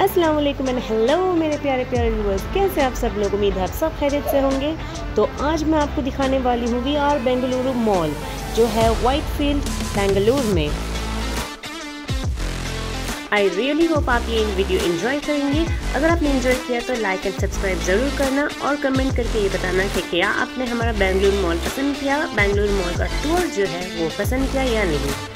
अस्सलाम वालेकुम and hello मेरे प्यारे प्यारे व्यूवर्स कैसे आप सब लोग? उम्मीद है आप सब खैरियत से होंगे। तो आज मैं आपको दिखाने वाली हूँ वी आर बेंगलुरु मॉल, जो है वाइट फ़ील्ड बेंगलुरु में। आई रियली होप आप ये वीडियो इन्जॉय करेंगे। अगर आपने इन्जॉय किया तो लाइक एंड सब्सक्राइब ज़रूर करना और कमेंट करके ये बताना कि क्या आपने हमारा बेंगलुरु मॉल पसंद किया, बेंगलुरु मॉल का टूर जो है वो पसंद किया या नहीं।